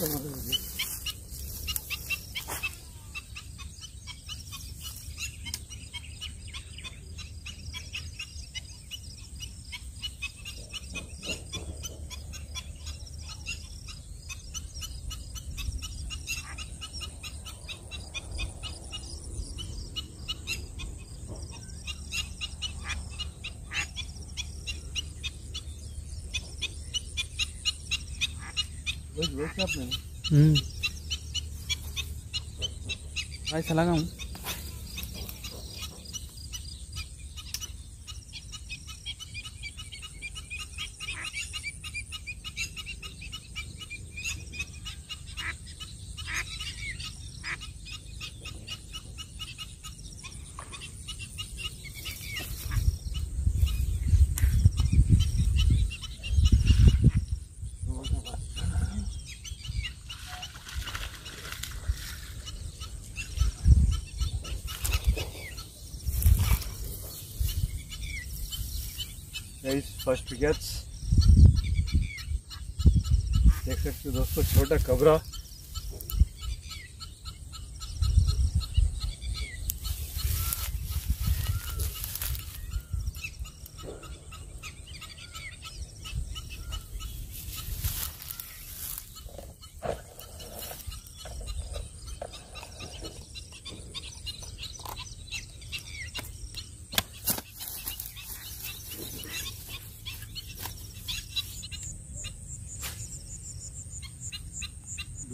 Gracias. हम्म। ऐसा लगा हूँ फ़र्स्ट गेट्स देख सकते हो दोस्तों छोटा कबरा।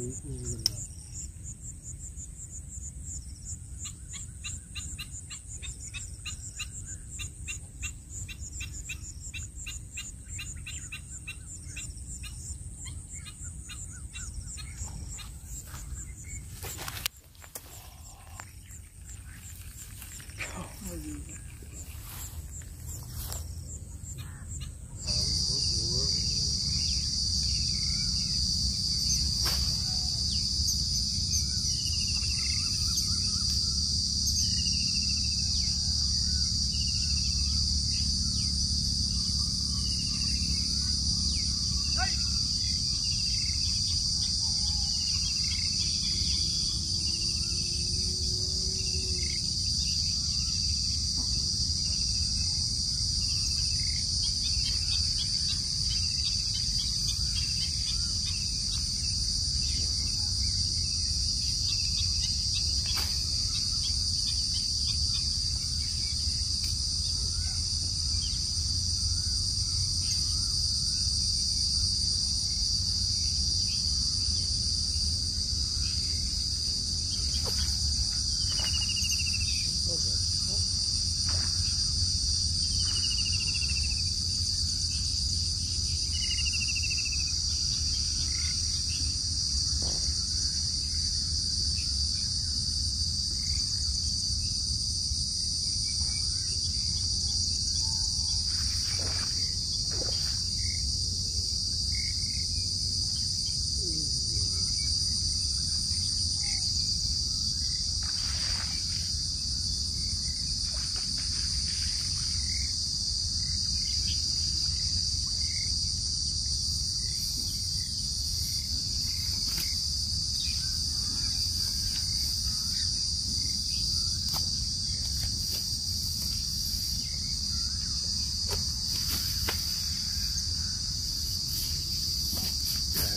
Mm-hmm.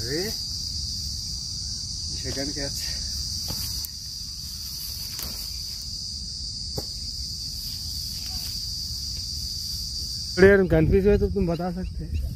Three. If कंफ्यूज हुए तो तुम बता सकते हैं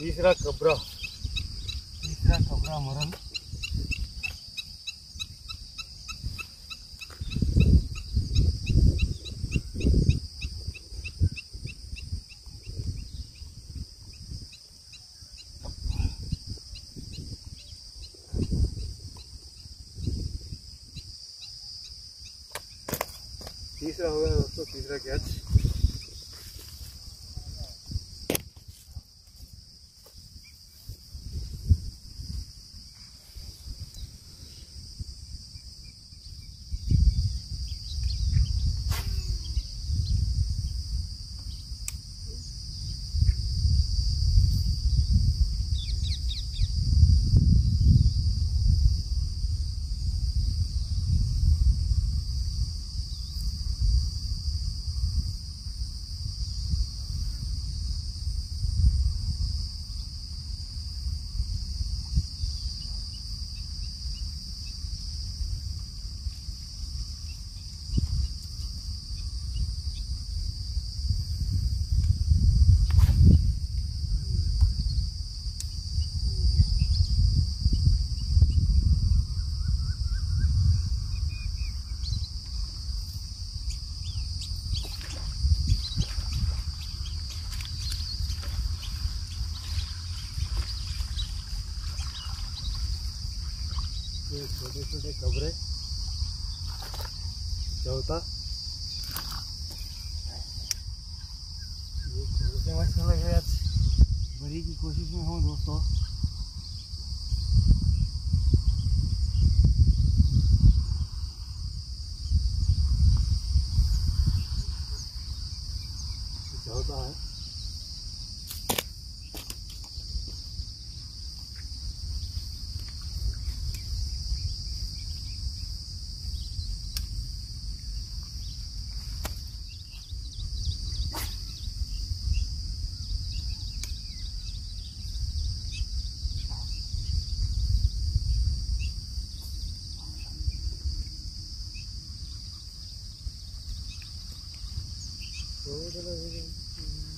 तीसरा कबरा। तीसरा कबरा तीसरा तीसरा हो गया दोस्तों तीसरा कैच ये छोटे छोटे कबरे चौथा ये आज? बड़ी की कोशिश में हूँ दोस्तों। चौथा है? Oh, Road